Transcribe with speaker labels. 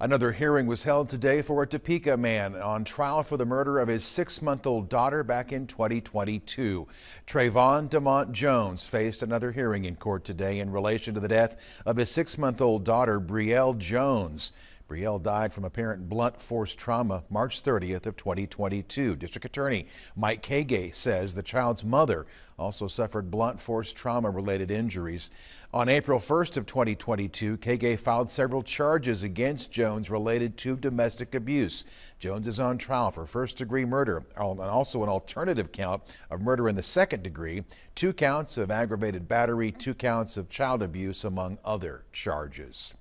Speaker 1: Another hearing was held today for a Topeka man on trial for the murder of his six-month-old daughter back in 2022. Trayvon Demont Jones faced another hearing in court today in relation to the death of his six-month-old daughter, Brielle Jones. Brielle died from apparent blunt force trauma March 30th of 2022. District Attorney Mike Kagay says the child's mother also suffered blunt force trauma related injuries. On April 1st of 2022, Kagay filed several charges against Jones related to domestic abuse. Jones is on trial for first degree murder and also an alternative count of murder in the second degree, two counts of aggravated battery, two counts of child abuse among other charges.